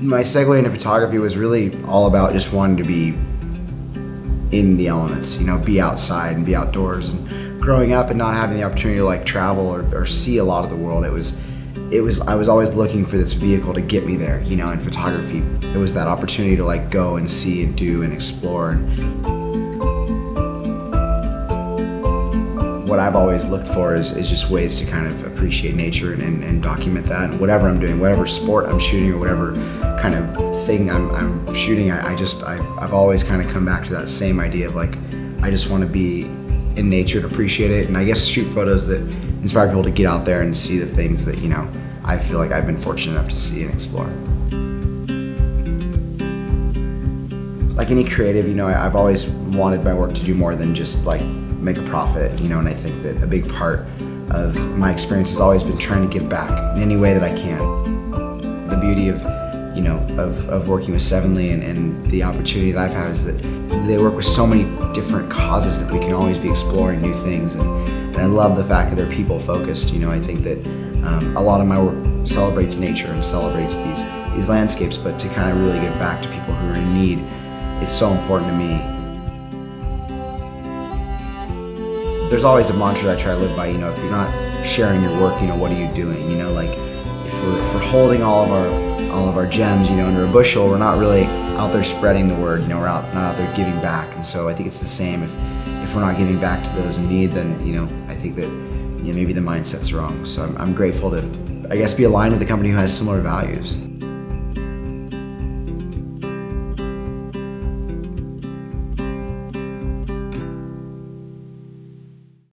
My segue into photography was really all about just wanting to be in the elements, you know, be outside and be outdoors. And growing up and not having the opportunity to like travel or, or see a lot of the world, it was, it was, I was always looking for this vehicle to get me there, you know, in photography. It was that opportunity to like go and see and do and explore. And what I've always looked for is, is just ways to kind of appreciate nature and, and, and document that. And whatever I'm doing, whatever sport I'm shooting or whatever kind of thing I'm, I'm shooting, I, I just, I, I've always kind of come back to that same idea of like, I just want to be in nature to appreciate it. And I guess shoot photos that inspire people to get out there and see the things that, you know, I feel like I've been fortunate enough to see and explore. Like any creative, you know, I've always wanted my work to do more than just like make a profit, you know, and I think that a big part of my experience has always been trying to give back in any way that I can. The beauty of, you know, of, of working with Sevenly and, and the opportunity that I've had is that they work with so many different causes that we can always be exploring new things. And, and I love the fact that they're people focused. You know, I think that um, a lot of my work celebrates nature and celebrates these, these landscapes, but to kind of really give back to people who are in need, it's so important to me there's always a mantra that I try to live by, you know, if you're not sharing your work, you know, what are you doing? You know, like if we're, if we're holding all of our all of our gems, you know, under a bushel, we're not really out there spreading the word, you know, we're out, not out there giving back. And so I think it's the same. If, if we're not giving back to those in need, then, you know, I think that you know, maybe the mindset's wrong. So I'm, I'm grateful to, I guess, be aligned with a company who has similar values.